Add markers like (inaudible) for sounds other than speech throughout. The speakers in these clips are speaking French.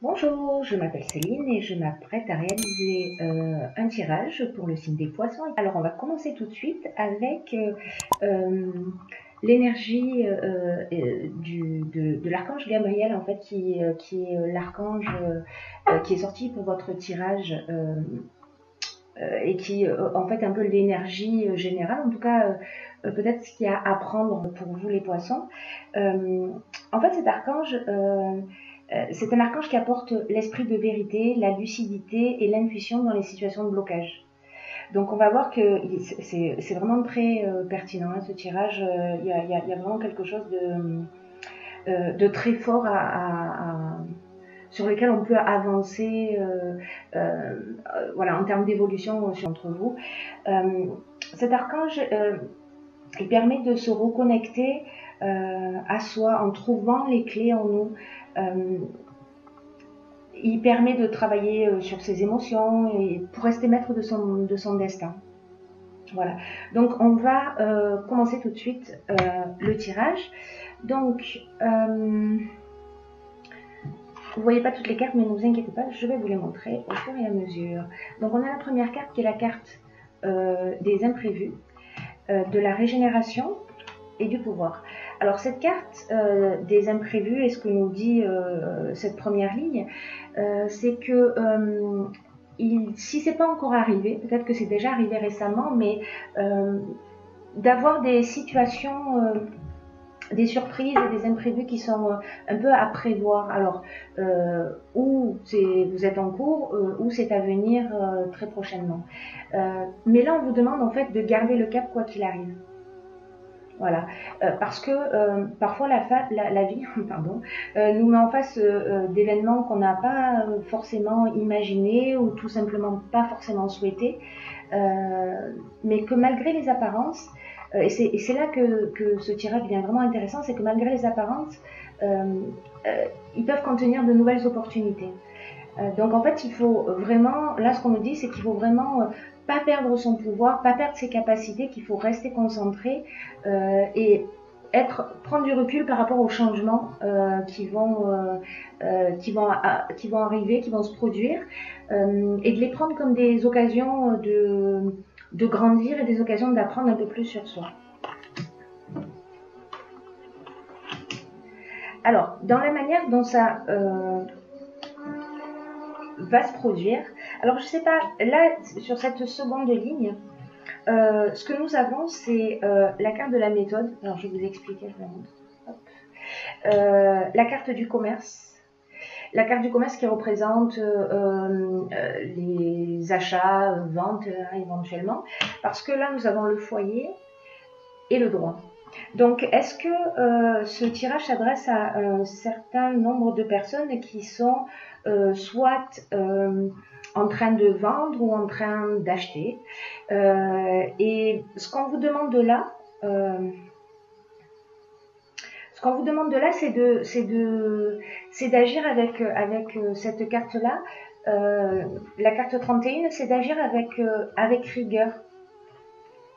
Bonjour, je m'appelle Céline et je m'apprête à réaliser euh, un tirage pour le signe des poissons. Alors on va commencer tout de suite avec euh, euh, l'énergie de, l'archange Gabriel en fait qui, est l'archange qui est sorti pour votre tirage et qui en fait un peu l'énergie générale, en tout cas peut-être ce qu'il y a à apprendre pour vous les poissons. en fait cet archange c'est un archange qui apporte l'esprit de vérité, la lucidité et l'intuition dans les situations de blocage. Donc on va voir que c'est vraiment très euh, pertinent hein, ce tirage. Euh, il y, a, vraiment quelque chose de, très fort sur lequel on peut avancer voilà, en termes d'évolution entre vous. cet archange, il permet de se reconnecter à soi en trouvant les clés en nous euh, il permet de travailler euh, sur ses émotions et pour rester maître de son, de son destin. Voilà. Donc on va euh, commencer tout de suite le tirage. Donc vous voyez pas toutes les cartes, mais ne vous inquiétez pas, je vais vous les montrer au fur et à mesure. Donc on a la première carte qui est la carte des imprévus, de la régénération et du pouvoir. Alors cette carte euh, des imprévus et ce que nous dit euh, cette première ligne, euh, c'est que il, si c'est pas encore arrivé, peut-être que c'est déjà arrivé récemment, mais d'avoir des situations des surprises et des imprévus qui sont un peu à prévoir. Alors, euh, ou vous êtes en cours, ou c'est à venir très prochainement. mais là, on vous demande en fait de garder le cap quoi qu'il arrive. Voilà, euh, parce que euh, parfois la, vie (laughs) euh, nous met en face d'événements qu'on n'a pas forcément imaginés ou tout simplement pas forcément souhaités, mais que malgré les apparences, et c'est là que, ce tirage devient vraiment intéressant, c'est que malgré les apparences, ils peuvent contenir de nouvelles opportunités. Donc en fait, il faut vraiment, là ce qu'on nous dit, c'est qu'il faut vraiment pas perdre son pouvoir, pas perdre ses capacités, qu'il faut rester concentré euh, et être, prendre du recul par rapport aux changements euh, qui, vont, euh, qui, vont, qui vont arriver, qui vont se produire, et de les prendre comme des occasions de, de grandir et des occasions d'apprendre un peu plus sur soi. Alors, dans la manière dont ça va se produire. Alors je sais pas, là sur cette seconde ligne, euh, ce que nous avons c'est euh, la carte de la méthode. Alors je vais vous expliquer, je la montre. Euh, la carte du commerce. La carte du commerce qui représente les achats, ventes éventuellement. Parce que là nous avons le foyer et le droit. Donc, est-ce que ce tirage s'adresse à un certain nombre de personnes qui sont euh, soit euh, en train de vendre ou en train d'acheter. Euh, et ce qu'on vous demande de là, ce qu'on vous demande de là, c'est de, c'est de, c'est d'agir avec, avec cette carte-là. la carte 31, c'est d'agir avec, avec rigueur.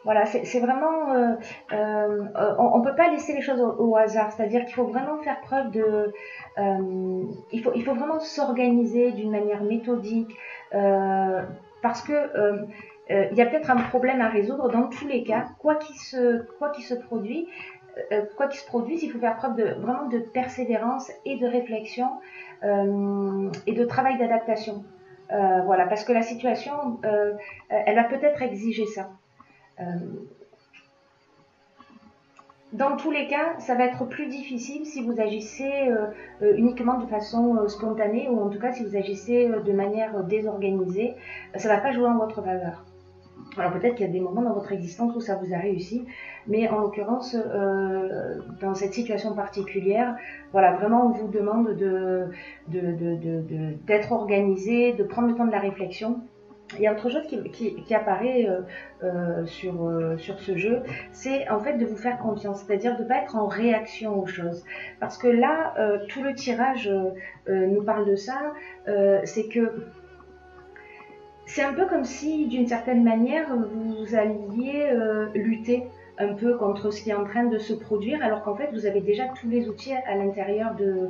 Voilà, c'est vraiment, euh, euh, on ne peut pas laisser les choses au, hasard. C'est-à-dire qu'il faut vraiment faire preuve de, euh, il faut, il faut vraiment s'organiser d'une manière méthodique, parce que il y a peut-être un problème à résoudre dans tous les cas, quoi qu'il se, quoi qu'il se quoi qu'il se produise, il faut faire preuve de vraiment de persévérance et de réflexion et de travail d'adaptation. voilà, parce que la situation, elle va peut-être exiger ça. Euh, dans tous les cas, ça va être plus difficile si vous agissez euh, euh, uniquement de façon spontanée ou en tout cas si vous agissez de manière désorganisée, ça ne va pas jouer en votre faveur. Alors peut-être qu'il y a des moments dans votre existence où ça vous a réussi, mais en l'occurrence, dans cette situation particulière, voilà, vraiment on vous demande de, d'être organisé, de prendre le temps de la réflexion il y a autre chose qui, apparaît euh, euh, euh, sur ce jeu, c'est en fait de vous faire confiance, c'est-à-dire de ne pas être en réaction aux choses. Parce que là, tout le tirage nous parle de ça, c'est que c'est un peu comme si, d'une certaine manière, vous alliez lutter un peu contre ce qui est en train de se produire, alors qu'en fait vous avez déjà tous les outils à l'intérieur de,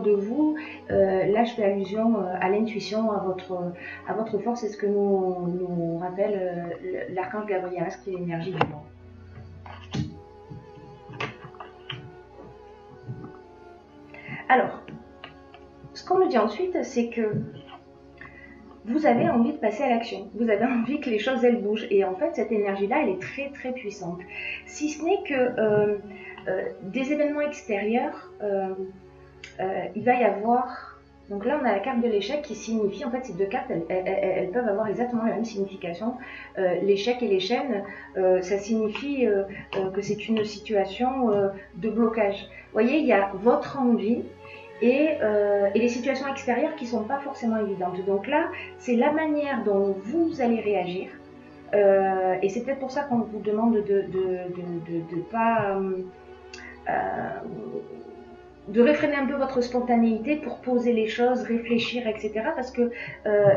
de vous. Euh, là, je fais allusion à l'intuition, à votre, à votre force, c'est ce que nous, nous rappelle l'archange Gabriel, qui est l'énergie du monde. Alors, ce qu'on nous dit ensuite, c'est que vous avez envie de passer à l'action. Vous avez (laughs) envie que les choses, elles bougent. Et en fait, cette énergie-là, elle est très, très puissante. Si ce n'est que euh, euh, des événements extérieurs, euh, il va y avoir... Donc là, on a la carte de l'échec qui signifie, en fait, ces deux cartes, elles, peuvent avoir exactement la même signification. l'échec et les chaînes, ça signifie que c'est une situation de blocage. Vous voyez, il y a votre envie euh, et, les situations extérieures qui ne sont pas forcément évidentes. Donc là, c'est la manière dont vous allez réagir. Euh, et c'est peut-être pour ça qu'on vous demande de ne pas... Euh, de réfréner un peu votre spontanéité pour poser les choses, réfléchir, etc. Parce que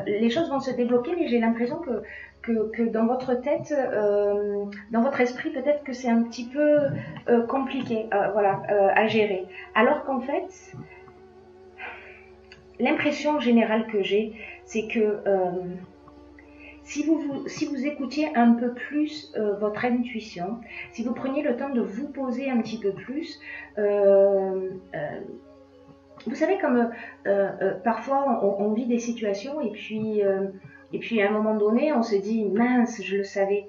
les choses vont se débloquer, mais j'ai l'impression que, que, dans votre tête, dans votre esprit, peut-être que c'est un petit peu compliqué voilà, à gérer. Alors qu'en fait, l'impression générale que j'ai, c'est que euh, si, vous, si vous écoutiez un peu plus euh, votre intuition, si vous preniez le temps de vous poser un petit peu plus, euh, vous savez comme parfois on, vit des situations et puis, et puis à un moment donné on se dit mince, je le savais.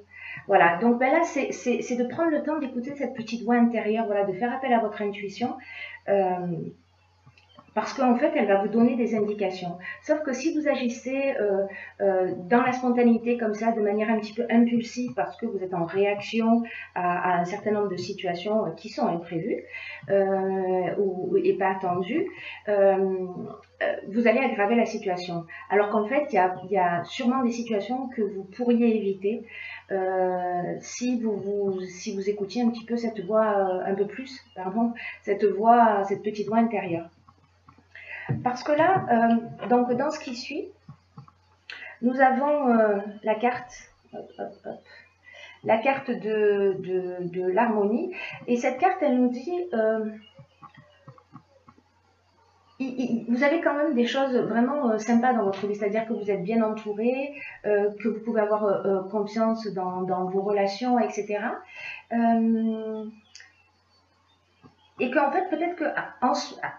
Voilà, donc ben là c'est de prendre le temps d'écouter cette petite voix intérieure, voilà, de faire appel à votre intuition parce qu'en fait, elle va vous donner des indications. Sauf que si vous agissez euh, euh, dans la spontanéité comme ça, de manière un petit peu impulsive, parce que vous êtes en réaction à, un certain nombre de situations euh, qui sont imprévues ou, et pas attendues, vous allez aggraver la situation. Alors qu'en fait, il y, a, sûrement des situations que vous pourriez éviter si vous, si vous écoutiez un petit peu cette voix, un peu plus, pardon, cette voix, cette petite voix intérieure. Parce que là, euh, donc dans ce qui suit, nous avons euh, la carte, la carte de, l'harmonie. Et cette carte, elle nous dit, euh, vous avez quand même des choses vraiment sympas dans votre vie, c'est-à-dire que vous êtes bien entouré, que vous pouvez avoir confiance dans, vos relations, etc et qu'en fait peut-être que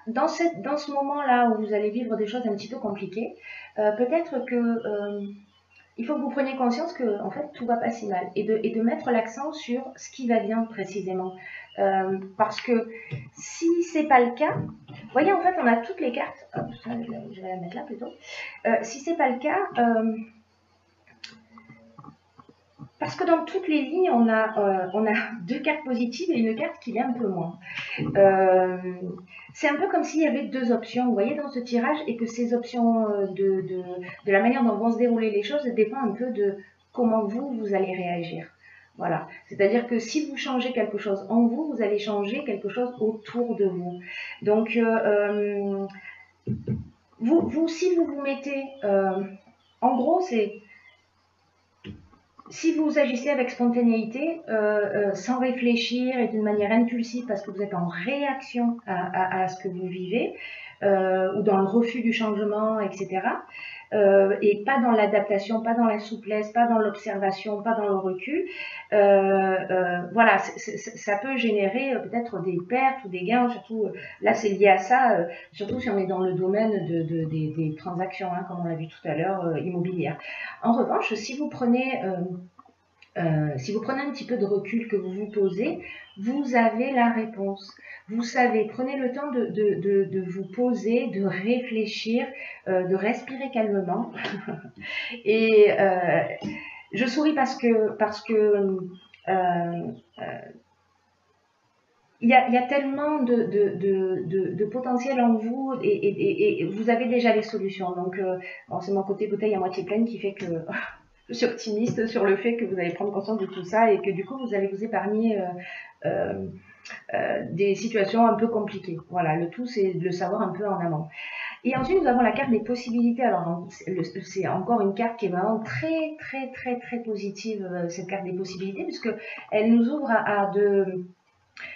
dans, cette, dans ce moment-là où vous allez vivre des choses un petit peu compliquées, euh, peut-être que euh, il faut que vous preniez conscience que en fait tout va pas si mal et de, et de mettre l'accent sur ce qui va bien précisément. Euh, parce que si c'est pas le cas, vous voyez en fait on a toutes les cartes. Je vais la mettre là plutôt. si c'est pas le cas parce que dans toutes les lignes, on a, euh, on a (laughs) deux cartes positives et une carte qui l'est un peu moins. Euh, c'est un peu comme s'il y avait deux options, vous voyez, dans ce tirage, et que ces options euh, de, de, la manière dont vont se dérouler les choses dépendent un peu de comment vous, vous allez réagir. Voilà. C'est-à-dire que si vous changez quelque chose en vous, vous allez changer quelque chose autour de vous. Donc, vous, vous, si vous vous mettez... en gros, c'est si vous agissez avec spontanéité, euh, euh, sans réfléchir et d'une manière impulsive parce que vous êtes en réaction à, ce que vous vivez, euh, ou dans le refus du changement, etc., et pas dans l'adaptation, pas dans la souplesse, pas dans l'observation, pas dans le recul, voilà, ça peut générer peut-être des pertes ou des gains, surtout là c'est lié à ça, surtout si on est dans le domaine de, des, transactions, hein, comme on l'a vu tout à l'heure, immobilières. En revanche, si vous prenez euh, si vous prenez un petit peu de recul, que vous vous posez, vous avez la réponse. Vous savez, prenez le temps de, vous poser, de réfléchir, euh, de respirer calmement. (laughs) Et euh, je souris parce que, parce que il y, a, tellement de, potentiel en vous et, vous avez déjà les solutions. Donc, c'est mon côté bouteille à moitié pleine qui fait que (laughs) optimiste sur le fait que vous allez prendre conscience de tout ça et que du coup vous allez vous épargner euh, euh, euh, des situations un peu compliquées. Voilà, le tout c'est de le savoir un peu en amont. Et ensuite nous avons la carte des possibilités. Alors c'est encore une carte qui est vraiment très très très très positive cette carte des possibilités puisque elle nous ouvre à, de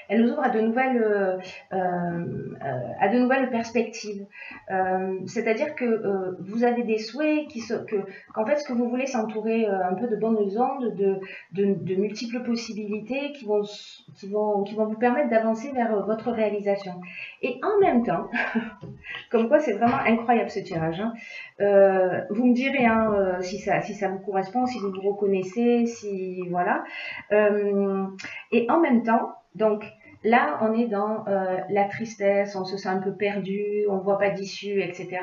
elle nous ouvre à de nouvelles, euh, euh, à de nouvelles perspectives. Euh, c'est-à-dire que vous avez des souhaits qui que, qu'en fait, ce que vous voulez, s'entourer un peu de bonnes ondes, de, de, multiples possibilités qui vont, qui, vont, qui vont vous permettre d'avancer vers votre réalisation. Et en même temps, (laughs) comme quoi c'est vraiment incroyable ce tirage, hein, vous me direz hein, si, ça, si ça vous correspond, si vous vous reconnaissez, si voilà. et en même temps, donc là, on est dans euh, la tristesse, on se sent un peu perdu, on ne voit pas d'issue, etc.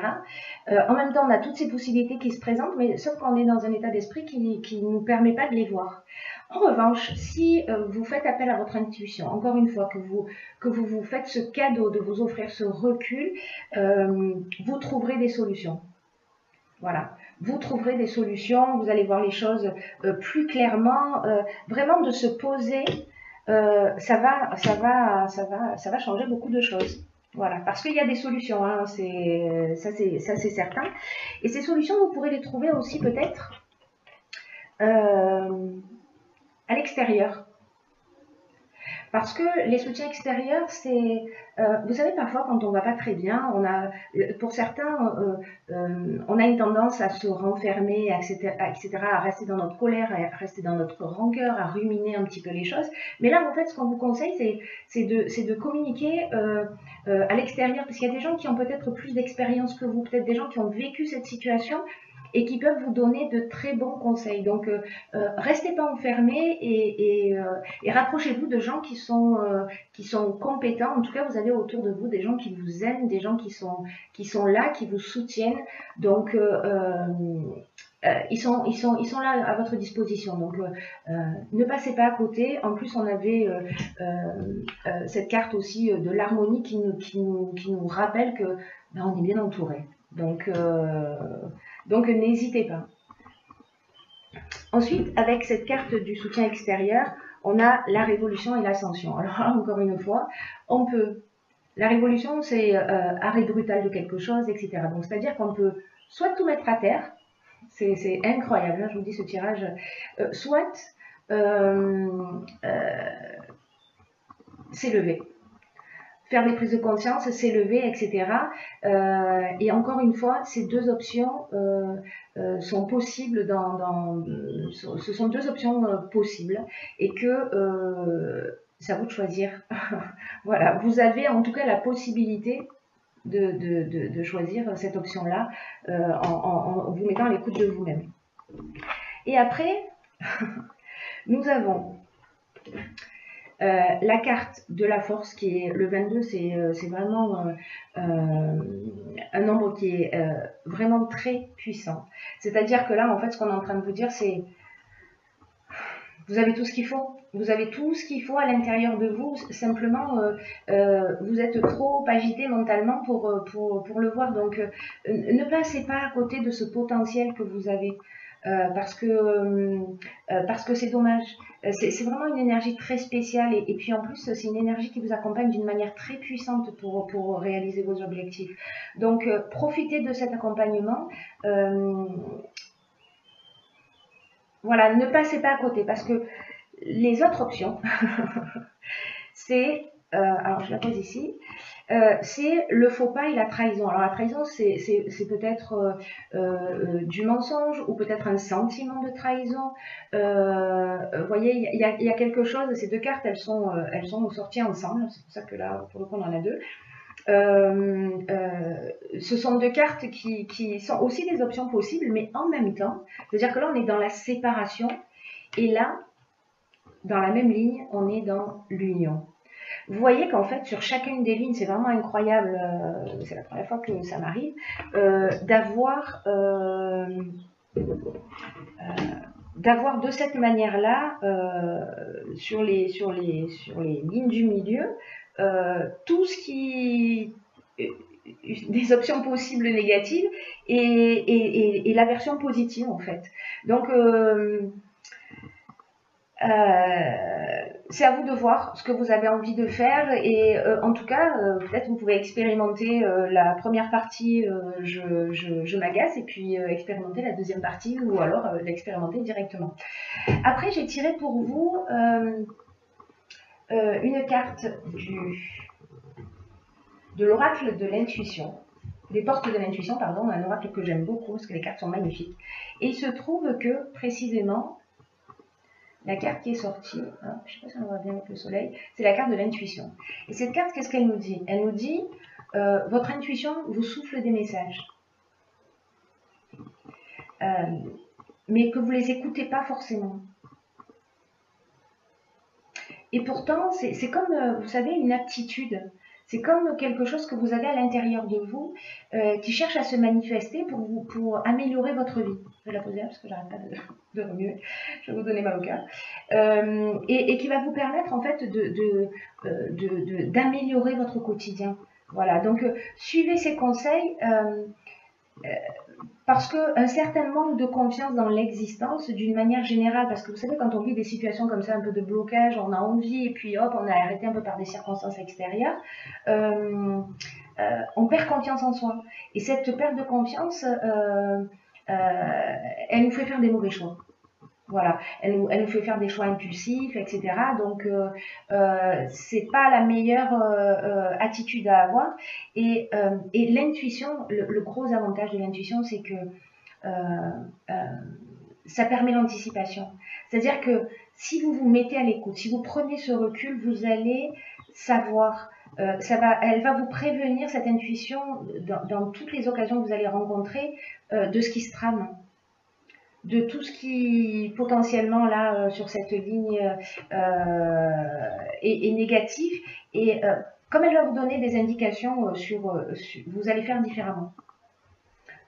Euh, en même temps, on a toutes ces possibilités qui se présentent, mais sauf qu'on est dans un état d'esprit qui ne nous permet pas de les voir. En revanche, si euh, vous faites appel à votre intuition, encore une fois, que vous, que vous vous faites ce cadeau de vous offrir ce recul, vous trouverez des solutions. Voilà, vous trouverez des solutions, vous allez voir les choses plus clairement, vraiment de se poser euh, ça va, ça va, ça va, ça va changer beaucoup de choses. Voilà, parce qu'il y a des solutions, hein, c'est ça c'est ça c'est certain. Et ces solutions, vous pourrez les trouver aussi peut-être euh, à l'extérieur. Parce que les soutiens extérieurs, c'est, euh, vous savez, parfois quand on va pas très bien, on a, pour certains, euh, euh, on a une tendance à se renfermer, etc., etc., à rester dans notre colère, à rester dans notre rancœur, à ruminer un petit peu les choses. Mais là, en fait, ce qu'on vous conseille, c'est de, c'est de communiquer à l'extérieur, parce qu'il y a des gens qui ont peut-être plus d'expérience que vous, peut-être des gens qui ont vécu cette situation et qui peuvent vous donner de très bons conseils. Donc, euh, euh restez pas enfermés et, et, euh, et rapprochez-vous de gens qui sont, euh, qui sont compétents. En tout cas, vous avez autour de vous des gens qui vous aiment, des gens qui sont, qui sont là, qui vous soutiennent. Donc, ils, sont, ils, sont, ils sont là à votre disposition. Donc, ne passez pas à côté. En plus, on avait cette carte aussi de l'harmonie qui nous, qui, nous, qui nous rappelle que ben, on est bien entouré. Donc, donc n'hésitez pas. Ensuite, avec cette carte du soutien extérieur, on a la révolution et l'ascension. Alors (laughs) encore une fois, on peut... La révolution, c'est euh, arrêt brutal de quelque chose, etc. Donc c'est-à-dire qu'on peut soit tout mettre à terre, c'est incroyable, hein, je vous dis ce tirage, euh, soit euh, s'élever des prises de conscience, s'élever, etc. Euh, et encore une fois, ces deux options euh, euh, sont possibles dans, ce sont deux options possibles et que c'est à vous de choisir. (laughs) voilà, vous avez en tout cas la possibilité de, choisir cette option-là en, vous mettant à l'écoute de vous-même. Et après, (laughs) nous avons la carte de la force qui est le 22, euh, c'est vraiment euh, un nombre qui est vraiment très puissant. C'est-à-dire que là, en fait, ce qu'on est en train de vous dire, c'est vous avez tout ce qu'il faut. Vous avez tout ce qu'il faut à l'intérieur de vous. Simplement, vous êtes trop agité mentalement pour, pour, pour le voir. Donc, ne passez pas à côté de ce potentiel que vous avez. Euh, parce que euh, euh, parce que c'est dommage. C'est vraiment une énergie très spéciale et, puis en plus c'est une énergie qui vous accompagne d'une manière très puissante pour, pour réaliser vos objectifs. Donc profitez de cet accompagnement. voilà, ne passez pas à côté parce que les autres options, (laughs) c'est alors je la pose ici. Euh, c'est le faux pas et la trahison. Alors la trahison, c'est peut-être euh, euh, du mensonge ou peut-être un sentiment de trahison. vous voyez, il y, a, quelque chose, ces deux cartes, elles sont, sorties ensemble, c'est pour ça que là, pour le coup, on en a deux. ce sont deux cartes qui, qui, sont aussi des options possibles, mais en même temps, c'est-à-dire que là, on est dans la séparation, et là, dans la même ligne, on est dans l'union. Vous voyez qu'en fait, sur chacune des lignes, c'est vraiment incroyable, euh, c'est la première fois que ça m'arrive, euh, d'avoir euh, d'avoir de cette manière-là, sur, les, sur, les, sur les lignes du milieu, tout ce qui des options possibles négatives et, et, et, la version positive en fait. Donc c'est à vous de voir ce que vous avez envie de faire et euh, en tout cas, euh, peut-être vous pouvez expérimenter la première partie, je, m'agace et puis expérimenter la deuxième partie ou alors l'expérimenter directement. Après, j'ai tiré pour vous euh, une carte du, de l'oracle de l'intuition, des portes de l'intuition, pardon, un oracle que j'aime beaucoup parce que les cartes sont magnifiques. Et il se trouve que précisément, la carte qui est sortie, hein, je ne sais pas si on voit bien avec le soleil, c'est la carte de l'intuition. Et cette carte, qu'est-ce qu'elle nous dit? Elle nous dit, euh, votre intuition vous souffle des messages. Euh, mais que vous ne les écoutez pas forcément. Et pourtant, c'est comme, euh, vous savez, une aptitude. C'est comme quelque chose que vous avez à l'intérieur de vous qui cherche à se manifester pour améliorer votre vie. Je vais la poser là parce que j'arrête pas de, remuer. Je vais vous donner mal au cœur. Euh, et, qui va vous permettre en fait d'améliorer de, de, votre quotidien. Voilà, donc suivez ces conseils parce qu'un certain manque de confiance dans l'existence, d'une manière générale, parce que vous savez, quand on vit des situations comme ça, un peu de blocage, on a envie, et puis hop, on est arrêté un peu par des circonstances extérieures, euh, euh, on perd confiance en soi. Et cette perte de confiance, euh, elle nous fait faire des mauvais choix. Voilà, elle nous, fait faire des choix impulsifs, etc. Donc, euh, euh, c'est pas la meilleure euh, attitude à avoir. Et, l'intuition, le, gros avantage de l'intuition, c'est que ça permet l'anticipation. C'est-à-dire que si vous vous mettez à l'écoute, si vous prenez ce recul, vous allez savoir. ça va, elle va vous prévenir cette intuition dans, toutes les occasions que vous allez rencontrer de ce qui se trame de tout ce qui potentiellement là euh, sur cette ligne euh, est, négatif et euh, comme elle va vous donner des indications sur, vous allez faire différemment.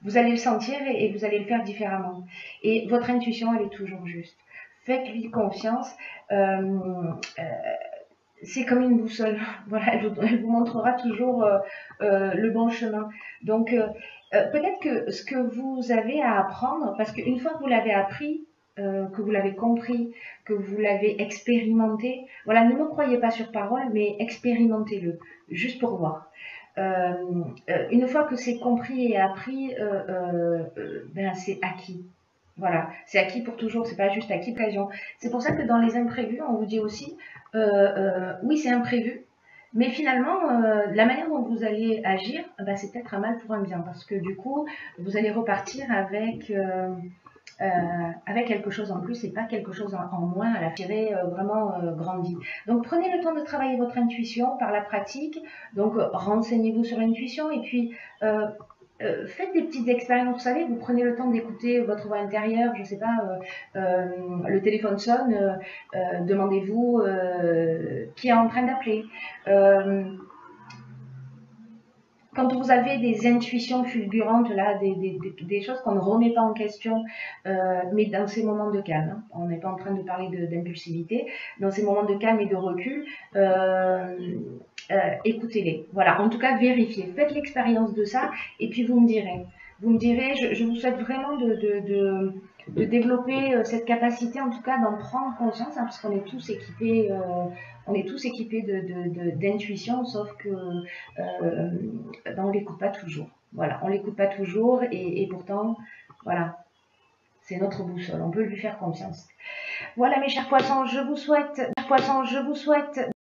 Vous allez le sentir et, vous allez le faire différemment. Et votre intuition, elle est toujours juste. Faites-lui confiance. C'est comme une boussole. (laughs) Voilà, elle vous, montrera toujours le bon chemin. Donc, euh, peut-être que ce que vous avez à apprendre, parce qu'une fois que vous l'avez appris, euh, que vous l'avez compris, que vous l'avez expérimenté, voilà, ne me croyez pas sur parole, mais expérimentez-le, juste pour voir. Euh, une fois que c'est compris et appris, ben c'est acquis. Voilà, c'est acquis pour toujours, c'est pas juste acquis occasion. C'est pour ça que dans les imprévus, on vous dit aussi, oui, c'est imprévu, mais finalement, euh, la manière dont vous allez agir, bah, c'est peut-être un mal pour un bien, parce que du coup, vous allez repartir avec, euh, euh, avec quelque chose en plus et pas quelque chose en, moins à la tirée vraiment grandi. Donc prenez le temps de travailler votre intuition par la pratique, donc renseignez-vous sur l'intuition et puis euh, faites des petites expériences, vous savez, vous prenez le temps d'écouter votre voix intérieure, je ne sais pas, euh, euh, le téléphone sonne, demandez-vous qui est en train d'appeler. quand vous avez des intuitions fulgurantes, là, des, choses qu'on ne remet pas en question, mais dans ces moments de calme, hein, on n'est pas en train de parler d'impulsivité, dans ces moments de calme et de recul, euh, écoutez-les. Voilà, en tout cas, vérifiez. Faites l'expérience de ça et puis vous me direz. Vous me direz, je, vous souhaite vraiment de, développer euh, cette capacité, en tout cas d'en prendre conscience, hein, parce qu'on est tous équipés, euh, on est tous équipés d'intuition, sauf que ben, on l'écoute pas toujours. Voilà, on l'écoute pas toujours et, et pourtant, voilà, c'est notre boussole. On peut lui faire confiance. Voilà mes chers poissons, je vous souhaite, chers poissons, je vous souhaite